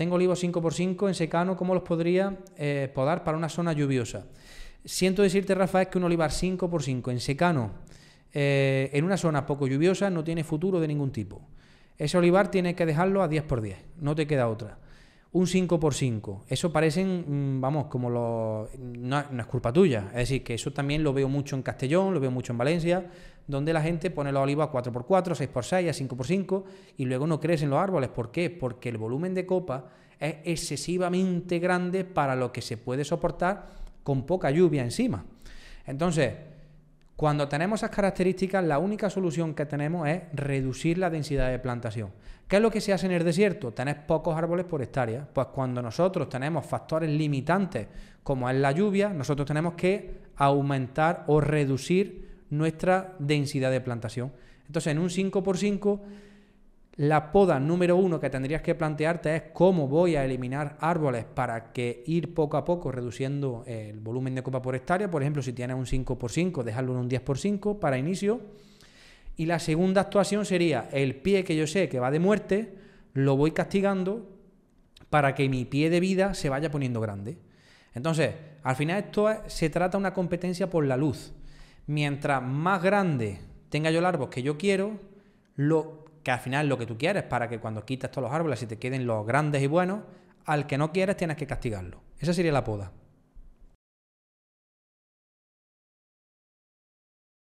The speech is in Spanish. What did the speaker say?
tengo olivos 5x5 en secano, ¿cómo los podría eh, podar para una zona lluviosa? Siento decirte, Rafael, que un olivar 5x5 en secano, eh, en una zona poco lluviosa, no tiene futuro de ningún tipo. Ese olivar tienes que dejarlo a 10x10, no te queda otra un 5x5. Eso parecen, mm, vamos, como los... No, es culpa tuya. Es decir, que eso también lo veo mucho en Castellón, lo veo mucho en Valencia, donde la gente pone los olivos a 4x4, 6x6, a 5x5 y luego no crecen los árboles. ¿Por qué? Porque el volumen de copa es excesivamente grande para lo que se puede soportar con poca lluvia encima. Entonces, cuando tenemos esas características, la única solución que tenemos es reducir la densidad de plantación. ¿Qué es lo que se hace en el desierto? Tener pocos árboles por hectárea. Pues cuando nosotros tenemos factores limitantes, como es la lluvia, nosotros tenemos que aumentar o reducir nuestra densidad de plantación. Entonces, en un 5x5 la poda número uno que tendrías que plantearte es cómo voy a eliminar árboles para que ir poco a poco reduciendo el volumen de copa por hectárea. Por ejemplo, si tienes un 5x5, dejarlo en un 10x5 para inicio. Y la segunda actuación sería el pie que yo sé que va de muerte, lo voy castigando para que mi pie de vida se vaya poniendo grande. Entonces, al final esto se trata una competencia por la luz. Mientras más grande tenga yo el árbol que yo quiero, lo que al final lo que tú quieres para que cuando quitas todos los árboles y te queden los grandes y buenos, al que no quieres tienes que castigarlo. Esa sería la poda.